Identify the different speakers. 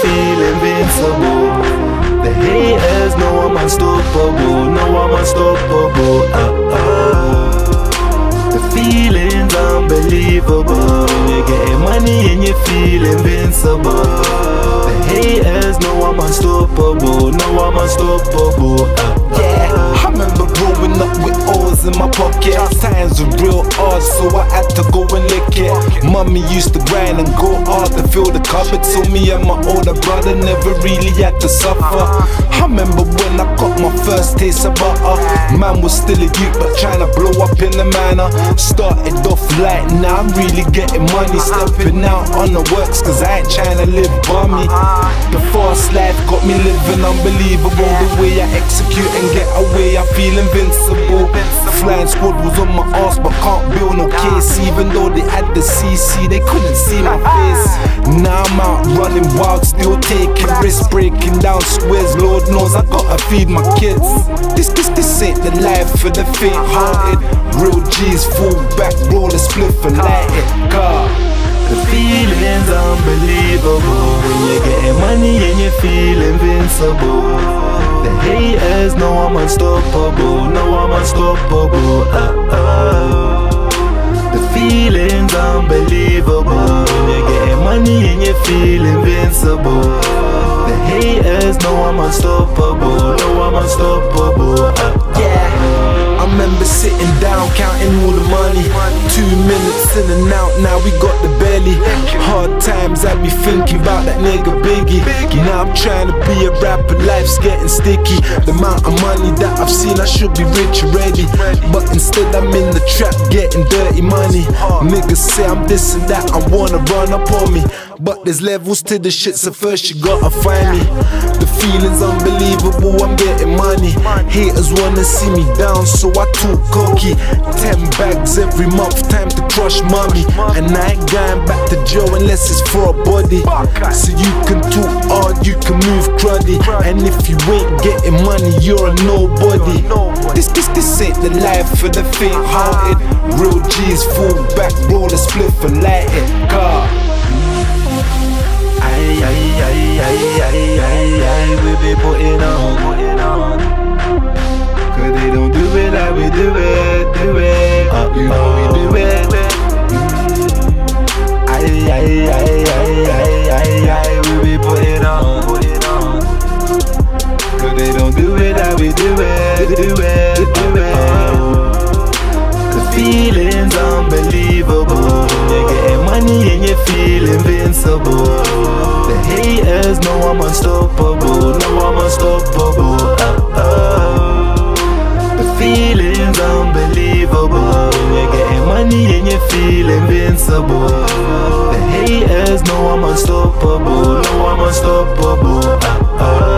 Speaker 1: feel invincible. The haters know I'm unstoppable, know I'm unstoppable. Uh, uh. The feeling's unbelievable you're getting money and you feel invincible. The haters know I'm unstoppable, know I'm unstoppable. Uh,
Speaker 2: in my pocket. Times were real hard, so I had to go and lick it. Mummy used to grind and go hard to fill the cupboard, so me and my older brother never really had to suffer. I remember when I got my first taste of. Man was still a youth, but trying to blow up in the manor. Started off light, now I'm really getting money. Stepping out on the works, cause I ain't trying to live bummy. The fast life got me living unbelievable. The way I execute and get away, I feel invincible. Flying squad was on my ass, but can't build no case. Even though they had the CC, they couldn't see my face. Now I'm out running wild, still taking risks, breaking down squares. Lord knows I gotta feed my kids. This, ain't the life for the faint-hearted. Real G's fall back, roll a spliff and light it. Car.
Speaker 1: The feeling's unbelievable when you're getting money and you feel invincible. The haters know I'm unstoppable, know I'm unstoppable. Uh, uh. The feeling's unbelievable when you're getting money and you feel invincible. I'm unstoppable, know I'm unstoppable. Uh,
Speaker 2: Yeah, I remember sitting down counting all the money. Two minutes in and out, now we got the belly. Hard times had me thinking about that nigga Biggie. Now I'm trying to be a rapper, life's getting sticky. The amount of money that I've seen, I should be rich already. But instead, I'm in the trap getting dirty money. Niggas say I'm this and that, I wanna run up on me. But there's levels to the shit, so first you gotta find me. The feeling's unbelievable, I'm getting money. Haters wanna see me down, so I too cocky. Ten bags every month, time to crush mommy. And I ain't going back to jail unless it's for a body. So you can talk hard, you can move cruddy. And if you ain't getting money, you're a nobody. This, this, this ain't the life for the faint hearted. Real G's fall back, roll a spliff and light it.
Speaker 1: Do it, do it. Uh, you know we do it. Aye, aye, aye, aye, aye, aye, aye, we be putting on, putting on. Cause they don't do it like we do it, do it, do it. The feeling's unbelievable. You're getting money and you feel invincible. The haters know I'm unstoppable, know I'm unstoppable. Uh, uh. The feeling's unbelievable. You're getting money and you feel invincible. The haters know I'm unstoppable, know I'm unstoppable. Uh,